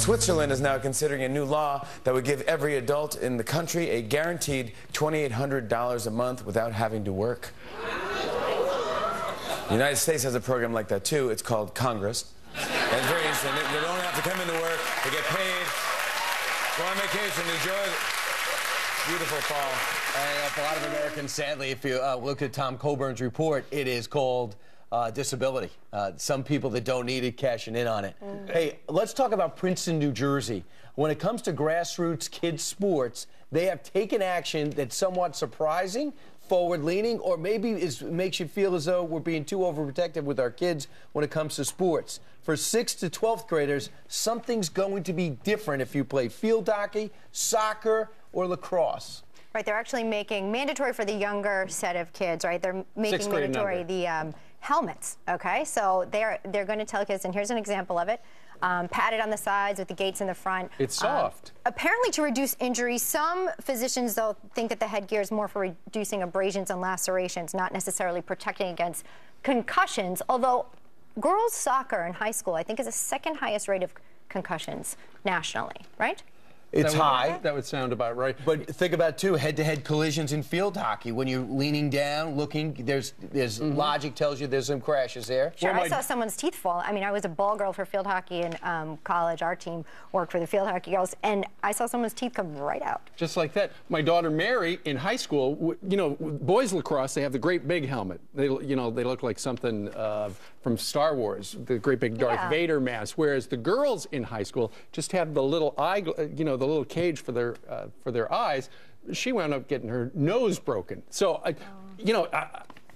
Switzerland is now considering a new law that would give every adult in the country a guaranteed $2,800 a month without having to work. The United States has a program like that too. It's called Congress. And very interesting. They don't have to come into work. They get paid. Go on vacation. Enjoy it. Beautiful fall. And a lot of Americans, sadly, if you uh, look at Tom Coburn's report, it is called uh, disability. Uh, some people that don't need it cashing in on it. Mm. Hey, let's talk about Princeton, New Jersey. When it comes to grassroots kids sports, they have taken action that's somewhat surprising, forward leaning, or maybe is, makes you feel as though we're being too overprotective with our kids when it comes to sports. For 6th to 12th graders, something's going to be different if you play field hockey, soccer, or lacrosse. Right, they're actually making mandatory for the younger set of kids, right? They're making mandatory number. the um, helmets, okay? So they're, they're going to tell kids, and here's an example of it, um, padded on the sides with the gates in the front. It's um, soft. Um, apparently to reduce injuries. Some physicians, though, think that the headgear is more for reducing abrasions and lacerations, not necessarily protecting against concussions, although girls soccer in high school, I think, is the second highest rate of concussions nationally, right? It's that high. Would, that would sound about right. But think about too head-to-head collisions in field hockey. When you're leaning down, looking, there's there's mm -hmm. logic tells you there's some crashes there. Sure, well, I saw someone's teeth fall. I mean, I was a ball girl for field hockey in um, college. Our team worked for the field hockey girls, and I saw someone's teeth come right out. Just like that. My daughter Mary in high school, you know, boys lacrosse, they have the great big helmet. They, you know, they look like something uh, from Star Wars, the great big Darth yeah. Vader mask. Whereas the girls in high school just have the little eye, you know, the little cage for their uh, for their eyes. She wound up getting her nose broken. So, oh. you know.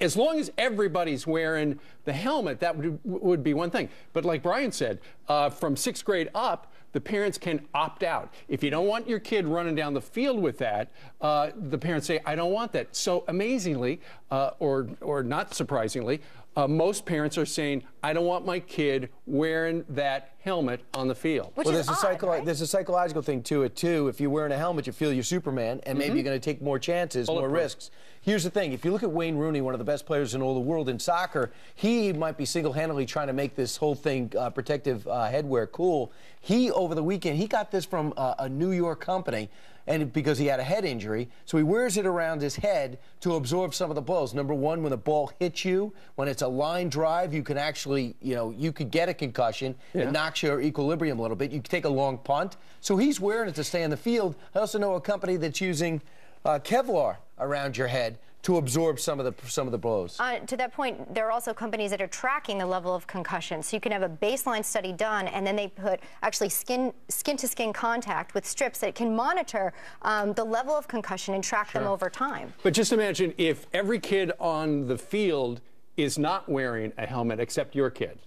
as long as everybody's wearing the helmet, that would, would be one thing. But like Brian said, uh, from sixth grade up, the parents can opt out. If you don't want your kid running down the field with that, uh, the parents say, I don't want that. So amazingly, uh, or, or not surprisingly, uh, most parents are saying, I don't want my kid wearing that helmet on the field. Which well, there's, odd, a psycho right? there's a psychological thing to it, too. If you're wearing a helmet, you feel you're Superman, and mm -hmm. maybe mm-hmm. you're going to take more chances, more risks. Here's the thing. If you look at Wayne Rooney, one of the best players in all the world in soccer, he might be single-handedly trying to make this whole thing, uh, protective uh, headwear, cool. He, over the weekend, he got this from uh, a New York company and because he had a head injury. So he wears it around his head to absorb some of the blows. Number one, when the ball hits you, when it's a line drive, you can actually, you know, you could get a concussion. Yeah. It knocks your equilibrium a little bit. You take a long punt. So he's wearing it to stay in the field. I also know a company that's using uh, Kevlar around your head to absorb some of the some of the blows. Uh, to that point, there are also companies that are tracking the level of concussion. So you can have a baseline study done, and then they put actually skin skin to skin contact with strips that can monitor um, the level of concussion and track sure. them over time. But just imagine if every kid on the field is not wearing a helmet except your kid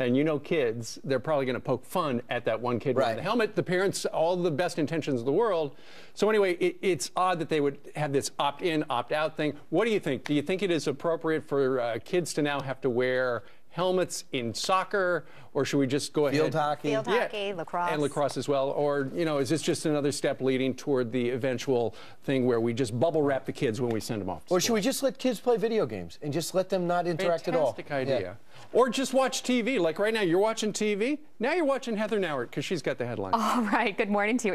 and you know kids, they're probably going to poke fun at that one kid right. wearing the helmet. The parents, all the best intentions of the world. So anyway, it, it's odd that they would have this opt-in, opt-out thing. What do you think? Do you think it is appropriate for uh, kids to now have to wear helmets in soccer, or should we just go Field ahead? Hockey. Field yeah. hockey, lacrosse. And lacrosse as well. Or, you know, is this just another step leading toward the eventual thing where we just bubble wrap the kids when we send them off Or should we just let kids play video games and just let them not interact Fantastic at all? Fantastic idea. Yeah. Or just watch TV. Like right now, you're watching TV. Now you're watching Heather Nauert because she's got the headlines. All right. Good morning to you.